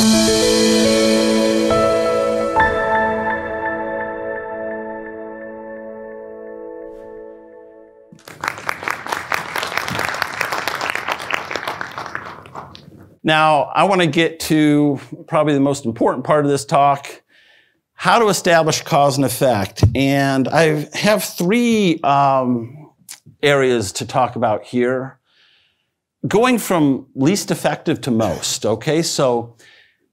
Now, I want to get to probably the most important part of this talk, how to establish cause and effect. And I have three um, areas to talk about here. Going from least effective to most, okay? So,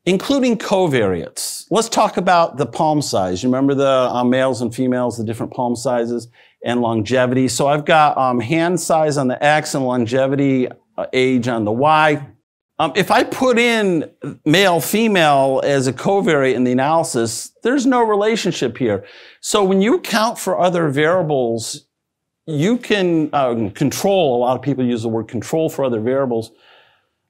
including covariates. Let's talk about the palm size. You remember the uh, males and females, the different palm sizes and longevity. So I've got um, hand size on the X and longevity uh, age on the Y. Um, if I put in male female as a covariate in the analysis, there's no relationship here. So when you account for other variables, you can um, control. A lot of people use the word control for other variables.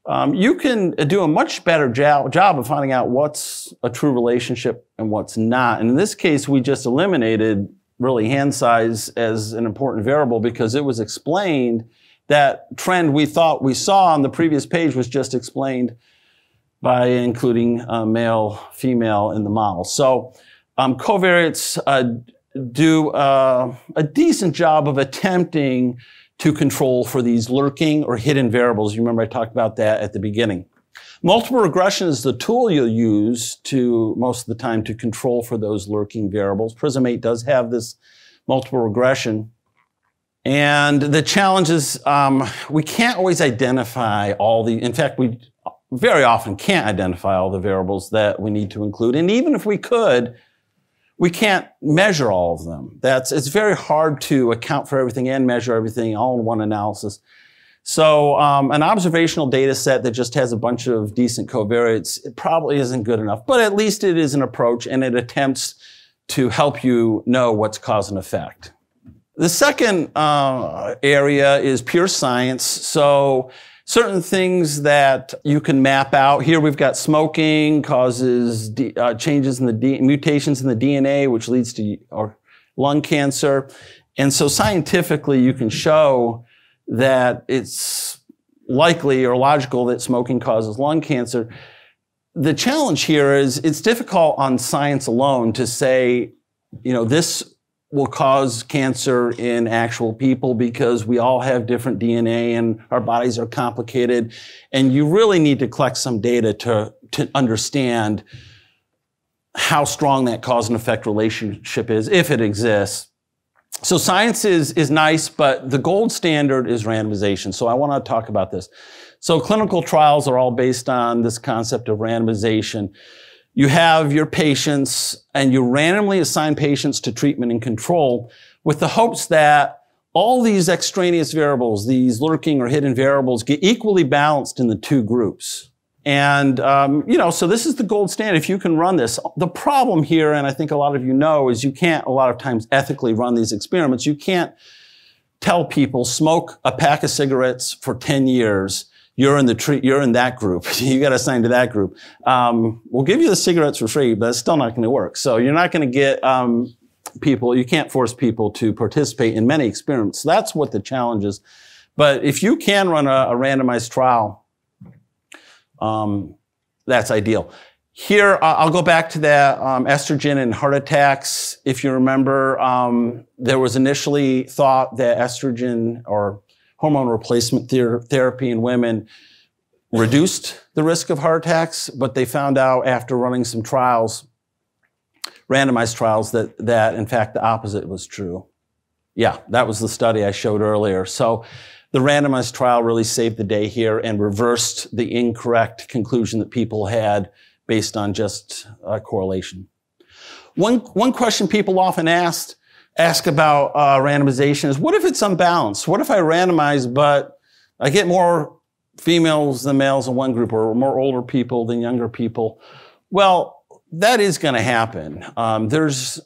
Um, you can do a much better job, job of finding out what's a true relationship and what's not. And in this case, we just eliminated really hand size as an important variable because it was explained that trend we thought we saw on the previous page was just explained by including uh, male, female in the model. So um, covariates uh, do uh, a decent job of attempting to control for these lurking or hidden variables. You remember I talked about that at the beginning. Multiple regression is the tool you'll use to most of the time to control for those lurking variables. Prism8 does have this multiple regression. And the challenge is um, we can't always identify all the, in fact, we very often can't identify all the variables that we need to include. And even if we could, we can't measure all of them. That's, it's very hard to account for everything and measure everything all in one analysis. So um, an observational data set that just has a bunch of decent covariates it probably isn't good enough, but at least it is an approach and it attempts to help you know what's cause and effect. The second uh, area is pure science. So certain things that you can map out. Here we've got smoking causes uh, changes in the D, mutations in the DNA, which leads to or lung cancer. And so scientifically, you can show that it's likely or logical that smoking causes lung cancer. The challenge here is it's difficult on science alone to say, you know, this will cause cancer in actual people because we all have different DNA and our bodies are complicated. And you really need to collect some data to, to understand how strong that cause and effect relationship is, if it exists. So science is, is nice, but the gold standard is randomization. So I want to talk about this. So clinical trials are all based on this concept of randomization you have your patients and you randomly assign patients to treatment and control with the hopes that all these extraneous variables, these lurking or hidden variables, get equally balanced in the two groups. And, um, you know, so this is the gold standard. If you can run this, the problem here, and I think a lot of you know, is you can't a lot of times ethically run these experiments. You can't tell people smoke a pack of cigarettes for 10 years you're in the you're in that group. you got assigned to that group. Um, we'll give you the cigarettes for free, but it's still not going to work. So you're not going to get um, people. You can't force people to participate in many experiments. So that's what the challenge is. But if you can run a, a randomized trial, um, that's ideal. Here, I'll go back to that um, estrogen and heart attacks. If you remember, um, there was initially thought that estrogen or hormone replacement ther- therapy in women reduced the risk of heart attacks, but they found out after running some trials, randomized trials, that, that in fact the opposite was true. Yeah, that was the study I showed earlier. So the randomized trial really saved the day here and reversed the incorrect conclusion that people had based on just a correlation. One, one question people often asked ask about uh, randomization is what if it's unbalanced? What if I randomize, but I get more females than males in one group or more older people than younger people? Well, that is going to happen. Um, there's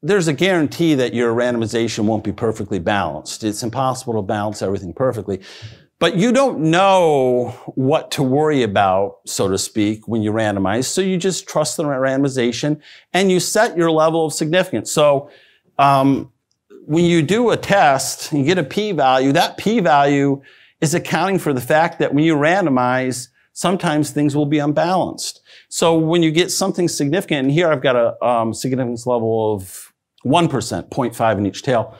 there's a guarantee that your randomization won't be perfectly balanced. It's impossible to balance everything perfectly. But you don't know what to worry about, so to speak, when you randomize. So you just trust the randomization and you set your level of significance. So um, when you do a test, you get a p-value. That p-value is accounting for the fact that when you randomize, sometimes things will be unbalanced. So when you get something significant, and here I've got a um, significance level of 1%, 0.5 in each tail.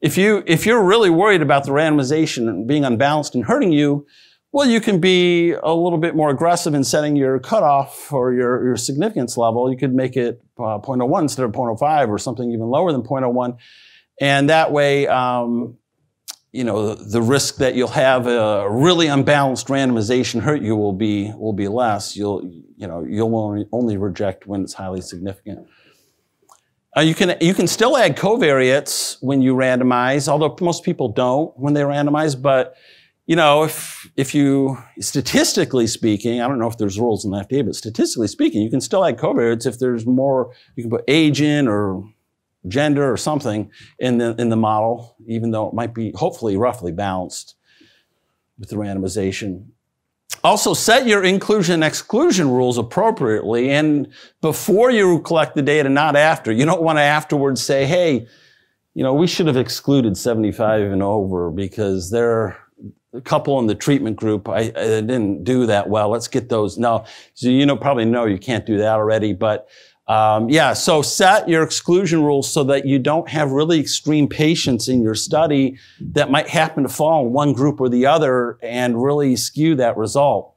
If you, if you're really worried about the randomization and being unbalanced and hurting you, well, you can be a little bit more aggressive in setting your cutoff or your, your significance level. You could make it uh, 0.01 instead of 0.05 or something even lower than 0.01. And that way, um, you know, the, the, risk that you'll have a really unbalanced randomization hurt you will be, will be less. You'll, you know, you'll only, only reject when it's highly significant. Uh, you can you can still add covariates when you randomize, although most people don't when they randomize. But you know, if if you statistically speaking, I don't know if there's rules in the FDA, but statistically speaking, you can still add covariates if there's more. You can put age in or gender or something in the in the model, even though it might be hopefully roughly balanced with the randomization. Also, set your inclusion and exclusion rules appropriately and before you collect the data, not after. You don't want to afterwards say, hey, you know, we should have excluded 75 and over because they're couple in the treatment group, I, I, didn't do that well. Let's get those. No, so you know, probably know you can't do that already, but um, yeah, so set your exclusion rules so that you don't have really extreme patients in your study that might happen to fall in one group or the other and really skew that result.